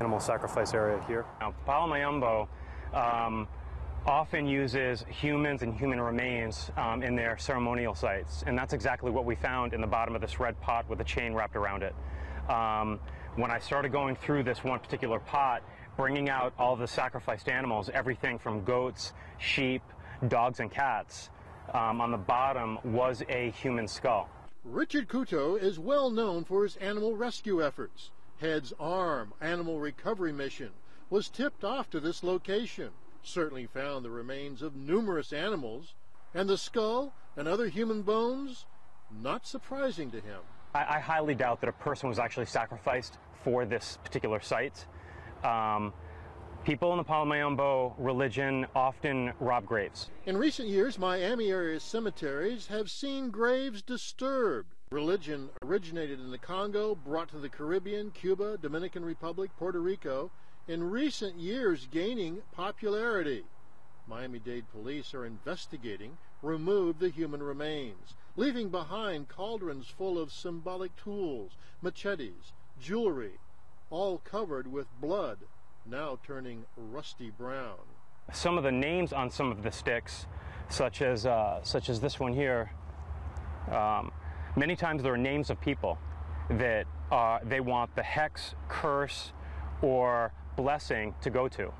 animal sacrifice area here. Now, Palo Mayombe um, often uses humans and human remains um, in their ceremonial sites, and that's exactly what we found in the bottom of this red pot with a chain wrapped around it. Um, when I started going through this one particular pot, bringing out all the sacrificed animals, everything from goats, sheep, dogs, and cats, um, on the bottom was a human skull. Richard Couto is well known for his animal rescue efforts. Head's ARM animal recovery mission was tipped off to this location certainly found the remains of numerous animals, and the skull and other human bones, not surprising to him. I, I highly doubt that a person was actually sacrificed for this particular site. Um, people in the Palo Mayombe religion often rob graves. In recent years, Miami area cemeteries have seen graves disturbed. Religion originated in the Congo, brought to the Caribbean, Cuba, Dominican Republic, Puerto Rico, in recent years gaining popularity. Miami-Dade police are investigating remove the human remains, leaving behind cauldrons full of symbolic tools, machetes, jewelry, all covered with blood, now turning rusty brown. Some of the names on some of the sticks, such as uh, such as this one here, um, many times there are names of people that uh, they want the hex, curse, or blessing to go to.